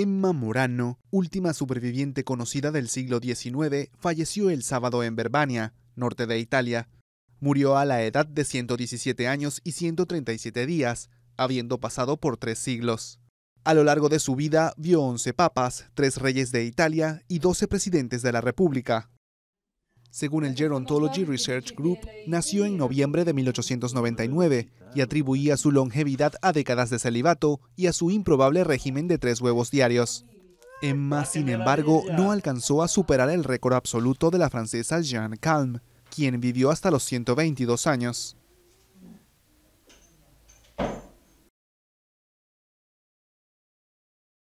Emma Morano, última superviviente conocida del siglo XIX, falleció el sábado en Verbania, norte de Italia. Murió a la edad de 117 años y 137 días, habiendo pasado por tres siglos. A lo largo de su vida vio 11 papas, tres reyes de Italia y 12 presidentes de la República. Según el Gerontology Research Group, nació en noviembre de 1899 y atribuía su longevidad a décadas de celibato y a su improbable régimen de tres huevos diarios. Emma, sin embargo, no alcanzó a superar el récord absoluto de la francesa Jeanne Calme, quien vivió hasta los 122 años.